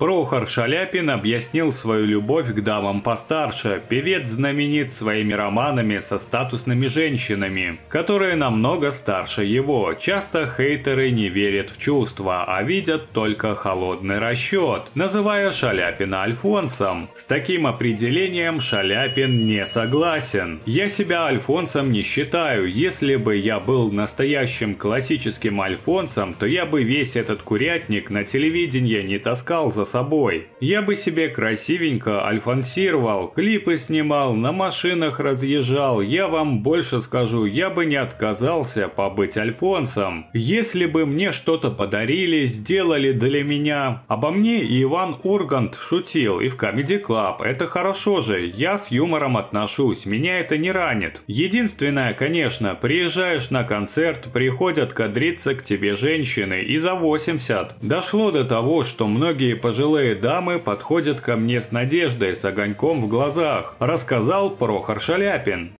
Прохор Шаляпин объяснил свою любовь к дамам постарше. Певец знаменит своими романами со статусными женщинами, которые намного старше его. Часто хейтеры не верят в чувства, а видят только холодный расчет, называя Шаляпина Альфонсом. С таким определением Шаляпин не согласен. Я себя Альфонсом не считаю. Если бы я был настоящим классическим Альфонсом, то я бы весь этот курятник на телевидении не таскал за собой. Я бы себе красивенько альфонсировал, клипы снимал, на машинах разъезжал. Я вам больше скажу, я бы не отказался побыть Альфонсом. Если бы мне что-то подарили, сделали для меня. Обо мне Иван Ургант шутил и в Comedy Club. Это хорошо же, я с юмором отношусь, меня это не ранит. Единственное, конечно, приезжаешь на концерт, приходят кадриться к тебе женщины и за 80. Дошло до того, что многие пожелания пожилые дамы подходят ко мне с надеждой, с огоньком в глазах, рассказал Прохор Шаляпин.